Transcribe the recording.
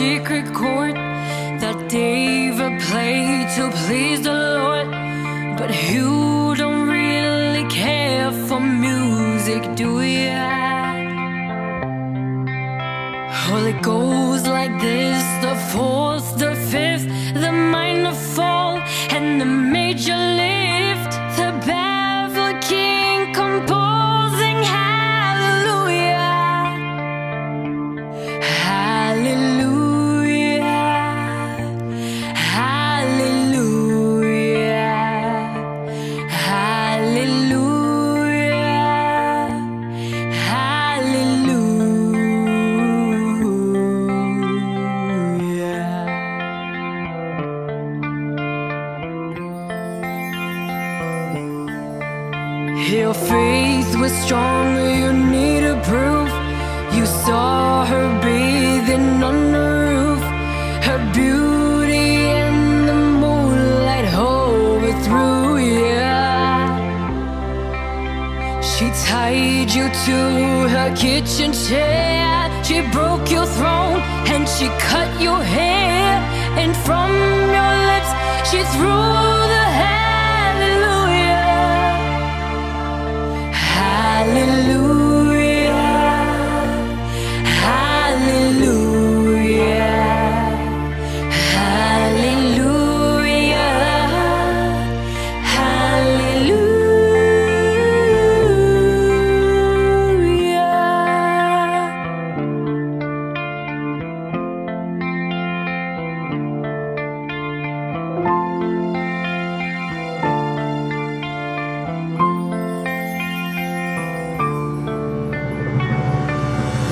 secret chord that David played to please the Lord. But you don't really care for music, do ya? Well, it goes like this. Your faith was strong, you need needed proof. You saw her bathing on the roof, her beauty in the moonlight overthrew you. She tied you to her kitchen chair. She broke your throne and she cut your hair. And from your lips she threw Hallelujah.